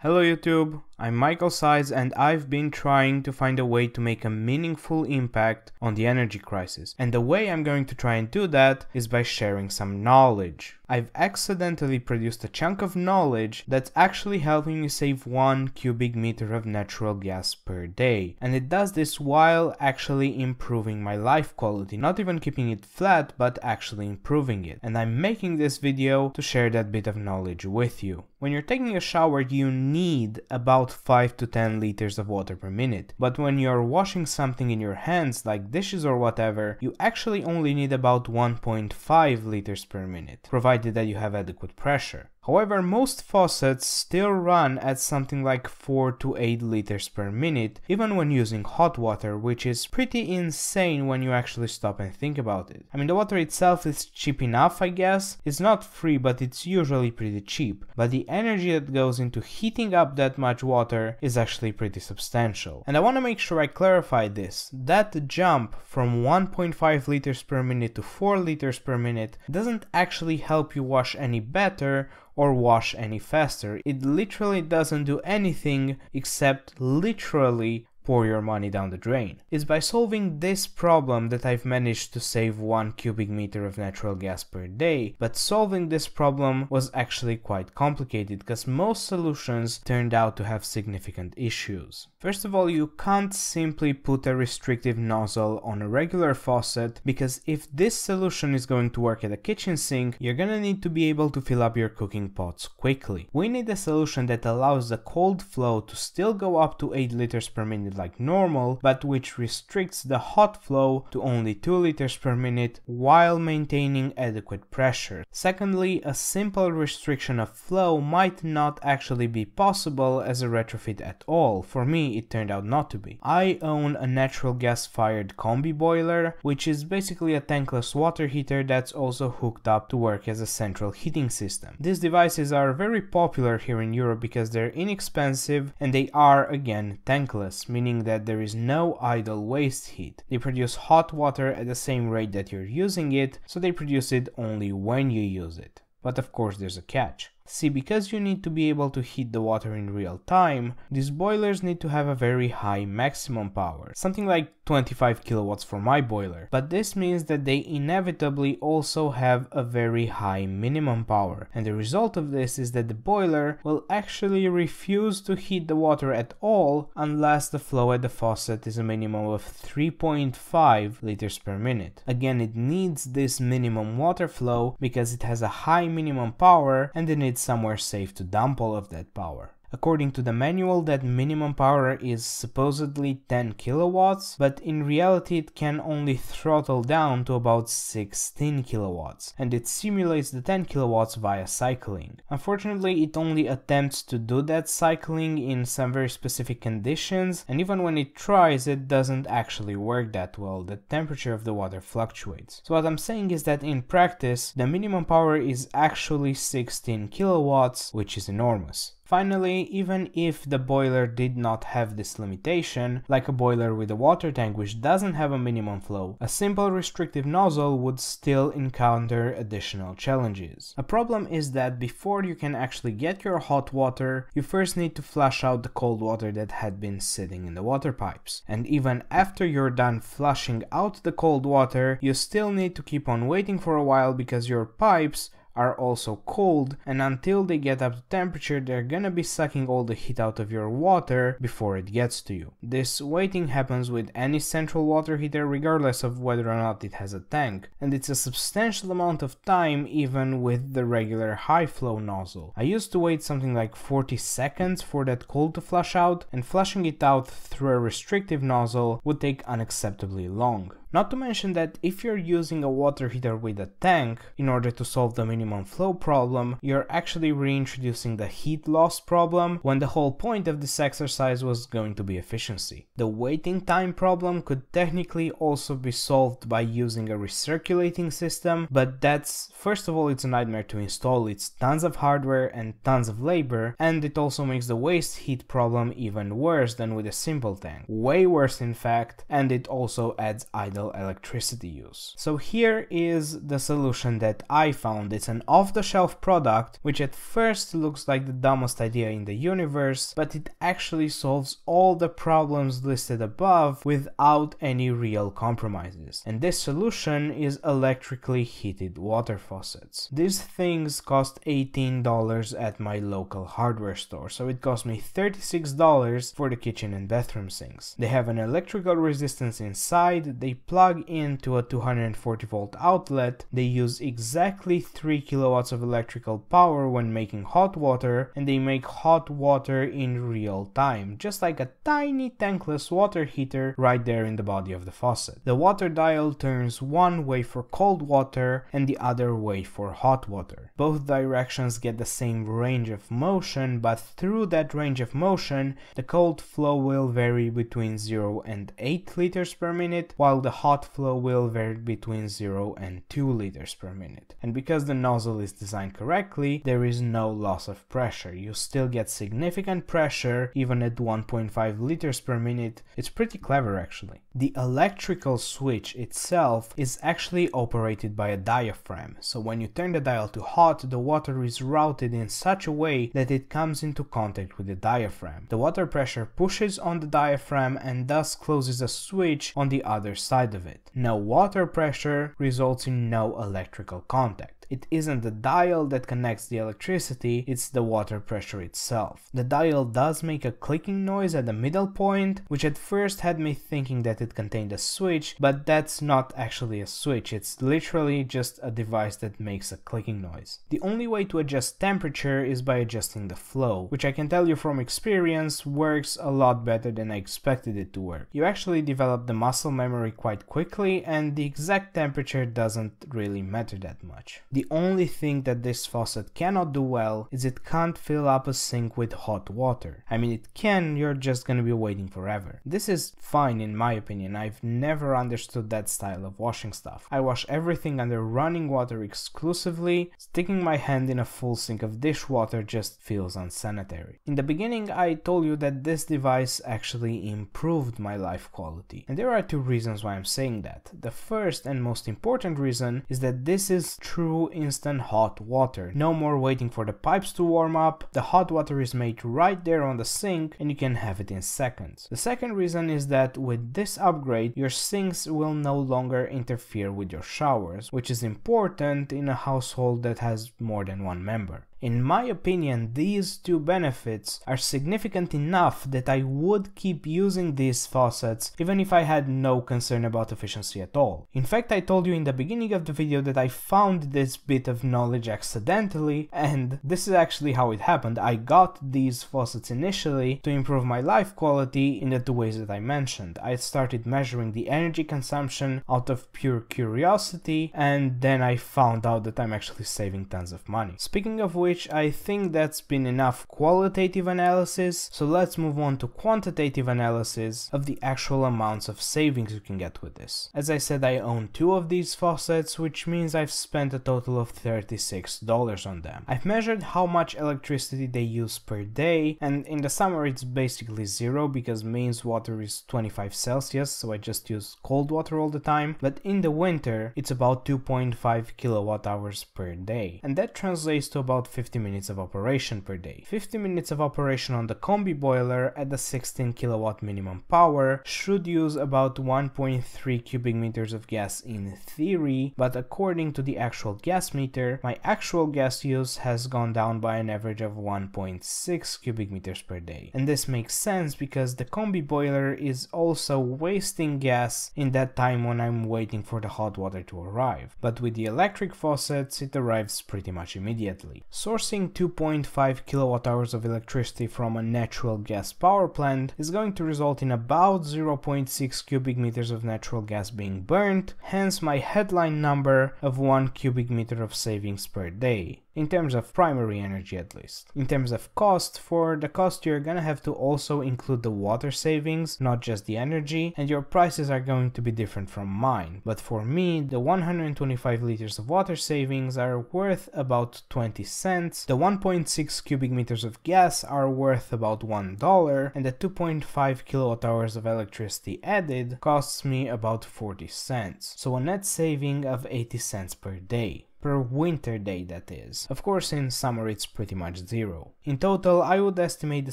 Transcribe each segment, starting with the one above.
Hello YouTube, I'm Michael Size and I've been trying to find a way to make a meaningful impact on the energy crisis. And the way I'm going to try and do that is by sharing some knowledge. I've accidentally produced a chunk of knowledge that's actually helping me save 1 cubic meter of natural gas per day. And it does this while actually improving my life quality, not even keeping it flat, but actually improving it. And I'm making this video to share that bit of knowledge with you. When you're taking a shower, you need about 5 to 10 liters of water per minute. But when you're washing something in your hands, like dishes or whatever, you actually only need about 1.5 liters per minute, provided that you have adequate pressure. However, most faucets still run at something like 4 to 8 liters per minute, even when using hot water, which is pretty insane when you actually stop and think about it. I mean, the water itself is cheap enough, I guess. It's not free, but it's usually pretty cheap. But the energy that goes into heating up that much water is actually pretty substantial. And I want to make sure I clarify this. That jump from 1.5 liters per minute to 4 liters per minute doesn't actually help you wash any better or wash any faster. It literally doesn't do anything except literally pour your money down the drain. It's by solving this problem that I've managed to save 1 cubic meter of natural gas per day, but solving this problem was actually quite complicated because most solutions turned out to have significant issues. First of all, you can't simply put a restrictive nozzle on a regular faucet because if this solution is going to work at a kitchen sink, you're gonna need to be able to fill up your cooking pots quickly. We need a solution that allows the cold flow to still go up to 8 liters per minute like normal, but which restricts the hot flow to only 2 liters per minute while maintaining adequate pressure. Secondly, a simple restriction of flow might not actually be possible as a retrofit at all. For me, it turned out not to be. I own a natural gas fired combi boiler, which is basically a tankless water heater that's also hooked up to work as a central heating system. These devices are very popular here in Europe because they're inexpensive and they are again tankless, meaning meaning that there is no idle waste heat. They produce hot water at the same rate that you're using it, so they produce it only when you use it. But of course there's a catch. See, because you need to be able to heat the water in real time, these boilers need to have a very high maximum power, something like 25 kilowatts for my boiler. But this means that they inevitably also have a very high minimum power, and the result of this is that the boiler will actually refuse to heat the water at all unless the flow at the faucet is a minimum of 3.5 liters per minute. Again, it needs this minimum water flow because it has a high minimum power and it needs somewhere safe to dump all of that power. According to the manual, that minimum power is supposedly 10 kilowatts, but in reality it can only throttle down to about 16 kilowatts, and it simulates the 10 kilowatts via cycling. Unfortunately, it only attempts to do that cycling in some very specific conditions, and even when it tries, it doesn't actually work that well. The temperature of the water fluctuates. So what I'm saying is that in practice, the minimum power is actually 16 kilowatts, which is enormous. Finally, even if the boiler did not have this limitation, like a boiler with a water tank which doesn't have a minimum flow, a simple restrictive nozzle would still encounter additional challenges. A problem is that before you can actually get your hot water, you first need to flush out the cold water that had been sitting in the water pipes. And even after you're done flushing out the cold water, you still need to keep on waiting for a while because your pipes are also cold and until they get up to temperature they're gonna be sucking all the heat out of your water before it gets to you. This waiting happens with any central water heater regardless of whether or not it has a tank and it's a substantial amount of time even with the regular high flow nozzle. I used to wait something like 40 seconds for that cold to flush out and flushing it out through a restrictive nozzle would take unacceptably long. Not to mention that if you're using a water heater with a tank in order to solve the minimum flow problem, you're actually reintroducing the heat loss problem when the whole point of this exercise was going to be efficiency. The waiting time problem could technically also be solved by using a recirculating system, but that's first of all it's a nightmare to install, it's tons of hardware and tons of labor, and it also makes the waste heat problem even worse than with a simple tank. Way worse in fact, and it also adds idle electricity use. So here is the solution that I found. It's an off-the-shelf product, which at first looks like the dumbest idea in the universe, but it actually solves all the problems listed above without any real compromises. And this solution is electrically heated water faucets. These things cost $18 at my local hardware store, so it cost me $36 for the kitchen and bathroom sinks. They have an electrical resistance inside, they plug into a 240 volt outlet, they use exactly 3 kilowatts of electrical power when making hot water, and they make hot water in real time, just like a tiny tankless water heater right there in the body of the faucet. The water dial turns one way for cold water and the other way for hot water. Both directions get the same range of motion, but through that range of motion, the cold flow will vary between 0 and 8 liters per minute, while the hot flow will vary between 0 and 2 liters per minute. And because the nozzle is designed correctly, there is no loss of pressure. You still get significant pressure even at 1.5 liters per minute. It's pretty clever actually. The electrical switch itself is actually operated by a diaphragm. So when you turn the dial to hot, the water is routed in such a way that it comes into contact with the diaphragm. The water pressure pushes on the diaphragm and thus closes a switch on the other side of it. No water pressure results in no electrical contact. It isn't the dial that connects the electricity, it's the water pressure itself. The dial does make a clicking noise at the middle point, which at first had me thinking that it contained a switch, but that's not actually a switch, it's literally just a device that makes a clicking noise. The only way to adjust temperature is by adjusting the flow, which I can tell you from experience works a lot better than I expected it to work. You actually develop the muscle memory quite quickly and the exact temperature doesn't really matter that much. The only thing that this faucet cannot do well is it can't fill up a sink with hot water. I mean it can, you're just gonna be waiting forever. This is fine in my opinion, I've never understood that style of washing stuff. I wash everything under running water exclusively, sticking my hand in a full sink of dishwater just feels unsanitary. In the beginning I told you that this device actually improved my life quality. And there are two reasons why I'm saying that. The first and most important reason is that this is true instant hot water. No more waiting for the pipes to warm up, the hot water is made right there on the sink and you can have it in seconds. The second reason is that with this upgrade, your sinks will no longer interfere with your showers, which is important in a household that has more than one member. In my opinion, these two benefits are significant enough that I would keep using these faucets even if I had no concern about efficiency at all. In fact, I told you in the beginning of the video that I found this bit of knowledge accidentally, and this is actually how it happened. I got these faucets initially to improve my life quality in the two ways that I mentioned. I started measuring the energy consumption out of pure curiosity, and then I found out that I'm actually saving tons of money. Speaking of which, which I think that's been enough qualitative analysis, so let's move on to quantitative analysis of the actual amounts of savings you can get with this. As I said, I own two of these faucets, which means I've spent a total of $36 on them. I've measured how much electricity they use per day, and in the summer it's basically zero because mains water is 25 Celsius, so I just use cold water all the time, but in the winter it's about 2.5 kilowatt hours per day, and that translates to about 50 minutes of operation per day. 50 minutes of operation on the combi boiler at the 16 kilowatt minimum power should use about 1.3 cubic meters of gas in theory, but according to the actual gas meter, my actual gas use has gone down by an average of 1.6 cubic meters per day. And this makes sense because the combi boiler is also wasting gas in that time when I'm waiting for the hot water to arrive. But with the electric faucets, it arrives pretty much immediately. So Sourcing 2.5 kilowatt hours of electricity from a natural gas power plant is going to result in about 0.6 cubic meters of natural gas being burnt, hence my headline number of 1 cubic meter of savings per day. In terms of primary energy at least. In terms of cost, for the cost you're gonna have to also include the water savings, not just the energy, and your prices are going to be different from mine. But for me, the 125 liters of water savings are worth about 20 cents, the 1.6 cubic meters of gas are worth about $1, and the 2.5 kilowatt hours of electricity added costs me about 40 cents. So a net saving of 80 cents per day per winter day that is. Of course in summer it's pretty much zero. In total I would estimate the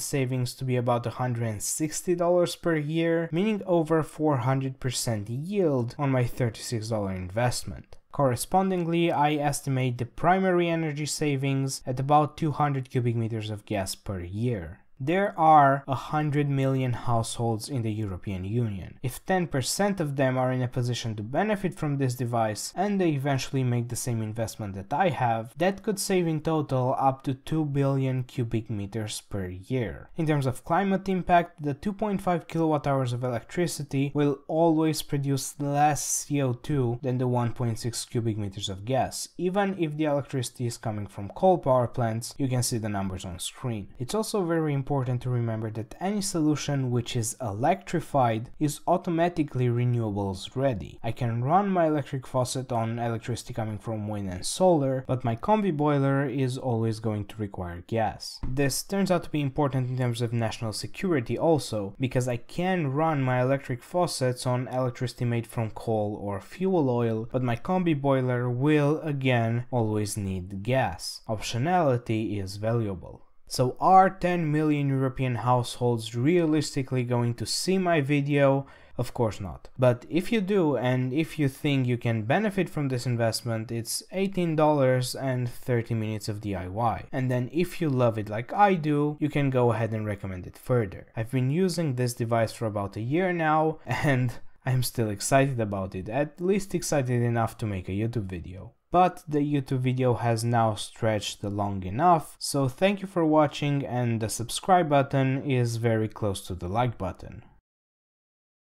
savings to be about $160 per year, meaning over 400% yield on my $36 investment. Correspondingly, I estimate the primary energy savings at about 200 cubic meters of gas per year. There are 100 million households in the European Union. If 10% of them are in a position to benefit from this device and they eventually make the same investment that I have, that could save in total up to 2 billion cubic meters per year. In terms of climate impact, the 2.5 kilowatt hours of electricity will always produce less CO2 than the 1.6 cubic meters of gas. Even if the electricity is coming from coal power plants, you can see the numbers on screen. It's also very important important to remember that any solution which is electrified is automatically renewables ready. I can run my electric faucet on electricity coming from wind and solar, but my combi boiler is always going to require gas. This turns out to be important in terms of national security also, because I can run my electric faucets on electricity made from coal or fuel oil, but my combi boiler will again always need gas. Optionality is valuable. So are 10 million European households realistically going to see my video? Of course not. But if you do and if you think you can benefit from this investment, it's $18 and 30 minutes of DIY. And then if you love it like I do, you can go ahead and recommend it further. I've been using this device for about a year now and I'm still excited about it, at least excited enough to make a YouTube video but the YouTube video has now stretched long enough, so thank you for watching and the subscribe button is very close to the like button.